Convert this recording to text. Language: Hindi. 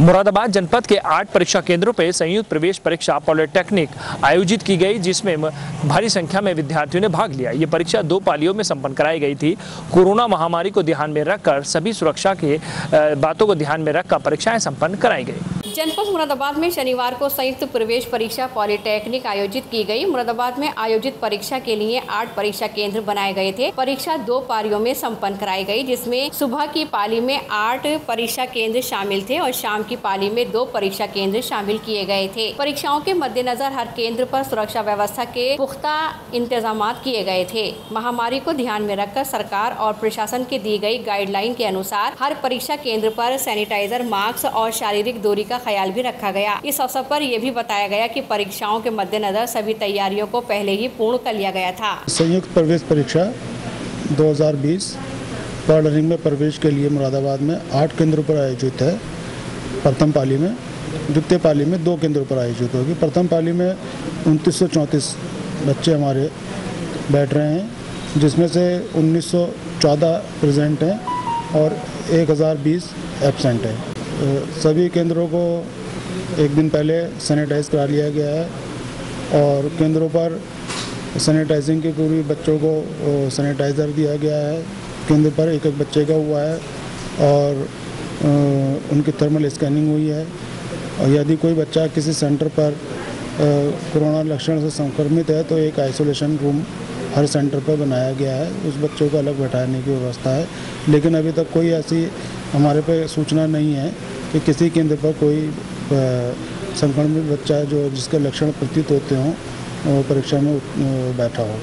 मुरादाबाद जनपद के आठ परीक्षा केंद्रों पर संयुक्त प्रवेश परीक्षा पॉलिटेक्निक आयोजित की गई, जिसमें भारी संख्या में विद्यार्थियों ने भाग लिया। ये परीक्षा दो पालियों में संपन्न कराई गई थी। कोरोना महामारी को ध्यान में रखकर सभी सुरक्षा के बातों को ध्यान में रखकर परीक्षाएँ संपन्न कराई गई। जनपद मुरादाबाद में शनिवार को संयुक्त प्रवेश परीक्षा पॉलिटेक्निक आयोजित की गई। मुरादाबाद में आयोजित परीक्षा के लिए आठ परीक्षा केंद्र बनाए गए थे। परीक्षा दो पारियों में संपन्न कराई गई, जिसमें सुबह की पाली में आठ परीक्षा केंद्र शामिल थे और शाम की पाली में दो परीक्षा केंद्र शामिल किए गए थे। परीक्षाओं के मद्देनजर हर केंद्र पर सुरक्षा व्यवस्था के पुख्ता इंतज़ाम किए गए थे। महामारी को ध्यान में रखकर सरकार और प्रशासन की दी गई गाइडलाइन के अनुसार हर परीक्षा केंद्र पर सैनिटाइजर, मास्क और शारीरिक दूरी का ख्याल भी रखा गया। इस अवसर पर यह भी बताया गया कि परीक्षाओं के मद्देनजर सभी तैयारियों को पहले ही पूर्ण कर लिया गया था। संयुक्त प्रवेश परीक्षा 2020 लर्निंग में प्रवेश के लिए मुरादाबाद में आठ केंद्रों पर आयोजित है। प्रथम पाली में, द्वितीय पाली में दो केंद्रों पर आयोजित होगी। प्रथम पाली में उनतीस बच्चे हमारे बैठ रहे हैं, जिसमें से 1914 प्रेजेंट हैं और 1020 एबसेंट हैं। सभी केंद्रों को एक दिन पहले सैनिटाइज करा लिया गया है और केंद्रों पर सैनिटाइजिंग की पूरी बच्चों को सैनिटाइज़र दिया गया है। केंद्र पर एक एक बच्चे का हुआ है और उनकी थर्मल स्कैनिंग हुई है। और यदि कोई बच्चा किसी सेंटर पर कोरोना लक्षण से संक्रमित है तो एक आइसोलेशन रूम हर सेंटर पर बनाया गया है। उस बच्चों को अलग बैठाने की व्यवस्था है। लेकिन अभी तक कोई ऐसी हमारे पे सूचना नहीं है कि किसी केंद्र पर कोई संक्रमित बच्चा जो जिसके लक्षण प्रतीत होते हों परीक्षा में बैठा हो।